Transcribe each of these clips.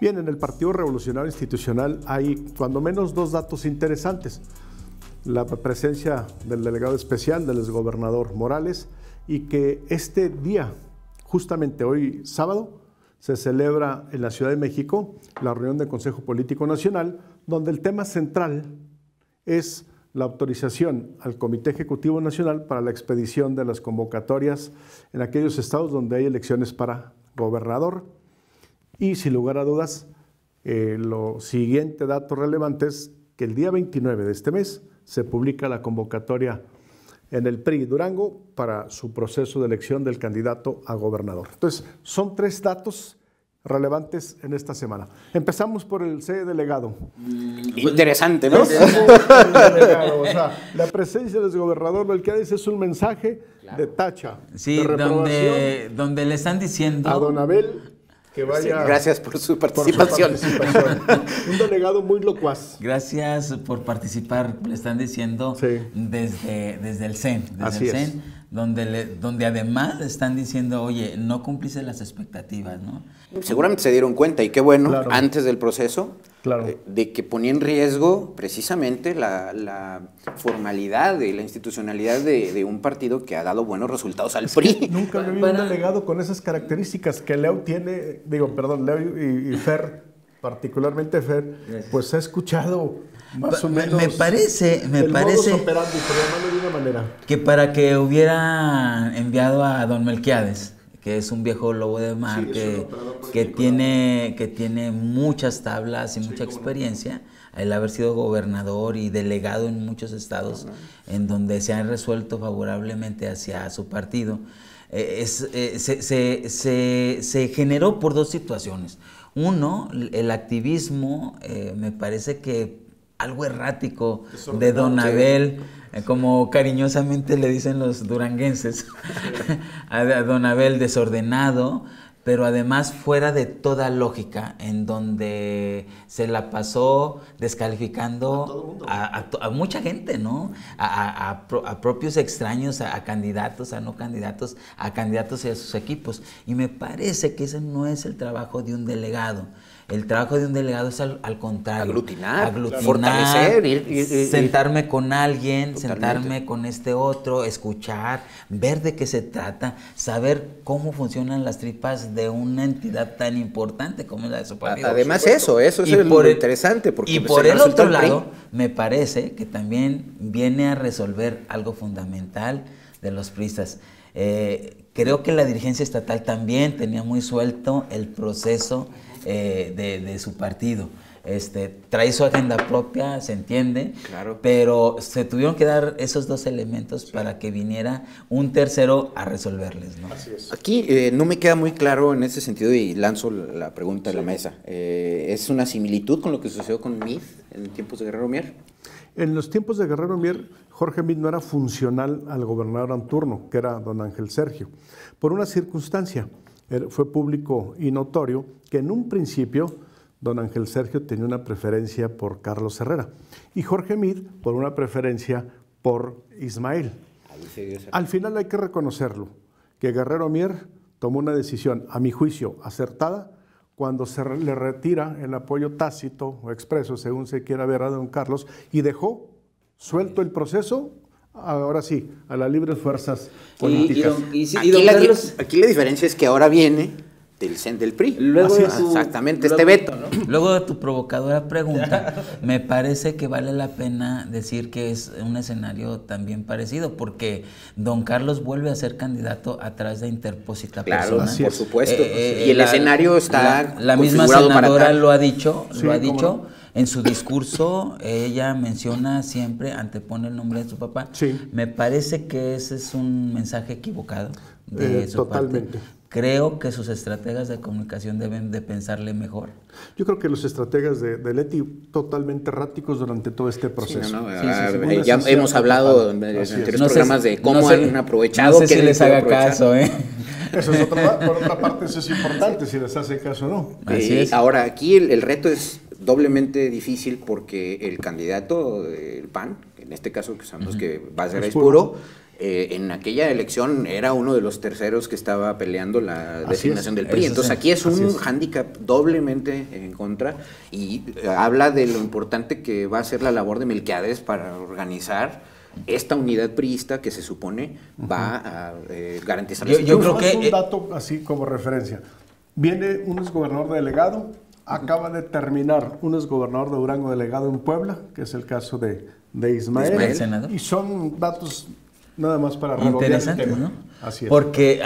Bien, en el Partido Revolucionario Institucional hay cuando menos dos datos interesantes. La presencia del delegado especial, del exgobernador Morales, y que este día, justamente hoy sábado, se celebra en la Ciudad de México la reunión del Consejo Político Nacional, donde el tema central es la autorización al Comité Ejecutivo Nacional para la expedición de las convocatorias en aquellos estados donde hay elecciones para gobernador, y sin lugar a dudas, eh, lo siguiente dato relevante es que el día 29 de este mes se publica la convocatoria en el PRI Durango para su proceso de elección del candidato a gobernador. Entonces, son tres datos relevantes en esta semana. Empezamos por el C delegado. Mm, interesante, ¿no? la presencia del gobernador Melquiades es un mensaje de tacha. Sí, donde, donde le están diciendo... A Don Abel gracias por su participación. Un delegado muy locuaz. Gracias por participar, le están diciendo desde, desde el CEN. Desde el CEN, donde, le, donde además le están diciendo, oye, no cumpliste las expectativas, ¿no? Seguramente se dieron cuenta, y qué bueno, antes del proceso, eh, de que ponía en riesgo precisamente la, formalidad y la institucionalidad de, un partido que ha dado buenos resultados al PRI. nunca había un delegado con esas características que Leo tiene, digo, perdón, Leo y, Fer, particularmente Fer, pues ha escuchado más o menos. Me parece, me parece que para que hubiera enviado a don Melquiades que es un viejo lobo de mar que, tiene, que tiene muchas tablas y mucha experiencia, el haber sido gobernador y delegado en muchos estados en donde se han resuelto favorablemente hacia su partido, eh, es, eh, se, se, generó por dos situaciones. Uno, el activismo, eh, me parece que algo errático de Don Abel eh, como cariñosamente le dicen los duranguenses, a Don Abel desordenado, pero además fuera de toda lógica, en donde se la pasó descalificando a, mucha gente, ¿no? A, propios extraños, a, candidatos, a no candidatos, a candidatos y a sus equipos. Y me parece que ese no es el trabajo de un delegado. El trabajo de un delegado es al, contrario. Aglutinar, aglutinar fortalecer. sentarme con alguien, sentarme con este otro, escuchar, ver de qué se trata, saber cómo funcionan las tripas de una entidad tan importante como la de su partido. Además eso, eso es lo interesante. Porque y por el otro lado, me parece que también viene a resolver algo fundamental de los pristas. Eh, creo que la dirigencia estatal también tenía muy suelto el proceso eh, de, su partido. Este, trae su agenda propia, se entiende, claro. pero se tuvieron que dar esos dos elementos para que viniera un tercero a resolverles. ¿no? Aquí eh, no me queda muy claro en ese sentido y lanzo la pregunta a la mesa. Eh, ¿Es una similitud con lo que sucedió con Mid en tiempos de Guerrero Mier? En los tiempos de Guerrero Mier, Jorge Mid no era funcional al gobernador en turno, que era don Ángel Sergio, por una circunstancia fue público y notorio que en un principio don Ángel Sergio tenía una preferencia por Carlos Herrera y Jorge Mid por una preferencia por Ismael. Al final hay que reconocerlo, que Guerrero Mier tomó una decisión, a mi juicio, acertada, cuando se le retira el apoyo tácito o expreso, según se quiera ver a don Carlos, y dejó suelto el proceso ahora sí, a las libres fuerzas políticas. aquí, la, diferencia es que ahora viene del CEN del PRI. Luego Exactamente, este veto. Luego de tu provocadora pregunta, me parece que vale la pena decir que es un escenario también parecido, porque don Carlos vuelve a ser candidato a través de Interposita claro, por supuesto. Eh, y el escenario está. La, misma senadora lo ha dicho, lo ha dicho. En su discurso, ella menciona siempre, antepone el nombre de su papá. Sí. Me parece que ese es un mensaje equivocado de eh, su totalmente. Creo que sus estrategas de comunicación deben de pensarle mejor. Yo creo que los estrategas de, Leti totalmente erráticos durante todo este proceso. ya hemos hablado en anteriores programas de cómo han aprovechado. No sé si les haga caso, ¿eh? Eso es otra, por otra parte, eso es importante, si les hace caso o no. Así es. Ahora, aquí el reto es doblemente difícil porque el candidato del PAN, en este caso que sabemos que va a ser puro, eh, en aquella elección era uno de los terceros que estaba peleando la designación del PRI. Entonces aquí es un hándicap doblemente en contra y eh, habla de lo importante que va a ser la labor de Melquiades para organizar esta unidad priista que se supone va a eh, garantizar yo, yo creo que un dato así como referencia. Viene un exgobernador delegado, acaba de terminar un exgobernador de Durango delegado en Puebla, que es el caso de, de Ismael, y son datos Nada más para Interesante, ¿no? Así es. Porque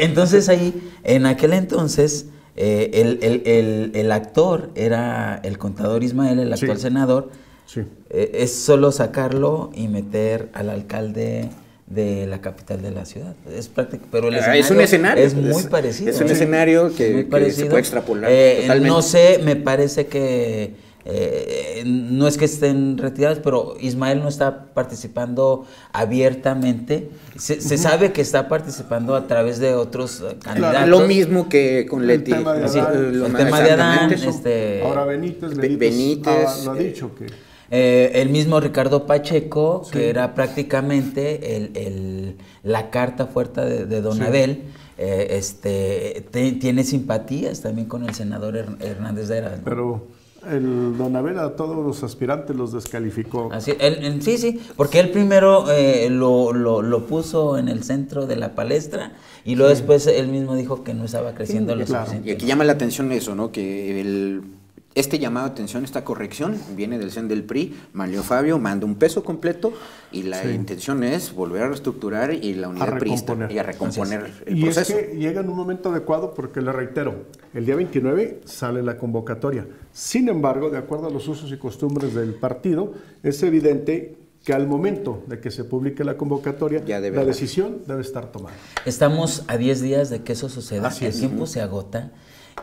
entonces ahí, en aquel entonces, eh, el, actor era el contador Ismael, el actual senador. Sí. Eh, es solo sacarlo y meter al alcalde de la capital de la ciudad. Es práctico, pero el ah, es un escenario. Es muy parecido. Es un escenario que, se puede extrapolar. Eh, no sé, me parece que eh, no es que estén retirados, pero Ismael no está participando abiertamente. Se, sabe que está participando a través de otros eh, candidatos. lo mismo que con Leti. El tema de Adán, el tema de Adán este, ahora Benítez, Benítez, lo ha dicho que... Eh, el mismo Ricardo Pacheco, que era prácticamente el, la carta fuerte de, Don Abel, este, tiene simpatías también con el senador Hernández de Era. Pero el Don Abel a todos los aspirantes los descalificó. Así, sí, sí, porque él primero eh, lo, lo, puso en el centro de la palestra y luego después él mismo dijo que no estaba creciendo lo Y aquí llama la atención eso, ¿no? Que el este llamado de atención, esta corrección, viene del CEN del PRI, Manlio Fabio manda un peso completo y la intención es volver a reestructurar y la unidad priista y a recomponer el y proceso. Y es que llega en un momento adecuado porque, le reitero, el día 29 sale la convocatoria. Sin embargo, de acuerdo a los usos y costumbres del partido, es evidente que al momento de que se publique la convocatoria, la decisión debe estar tomada. Estamos a 10 días de que eso suceda, el tiempo se agota.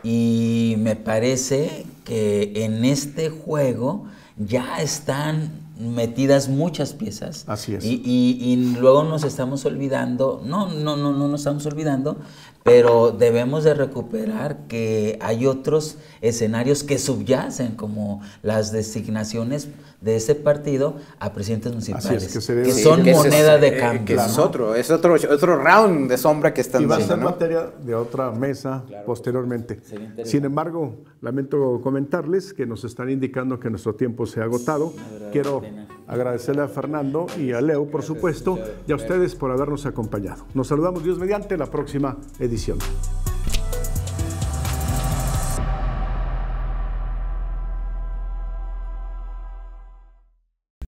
Y me parece que en este juego ya están metidas muchas piezas. Así es. Y, y, luego nos estamos olvidando, no, no, no, no nos estamos olvidando, pero debemos de recuperar que hay otros escenarios que subyacen, como las designaciones de ese partido a presidentes municipales, que, son moneda de cambio. es otro, es otro, otro round de sombra que están Y va a ser materia de otra mesa posteriormente. Sin embargo, lamento comentarles que nos están indicando que nuestro tiempo se ha agotado. Quiero agradecerle a Fernando y a Leo, por supuesto, y a ustedes por habernos acompañado. Nos saludamos Dios mediante la próxima edición.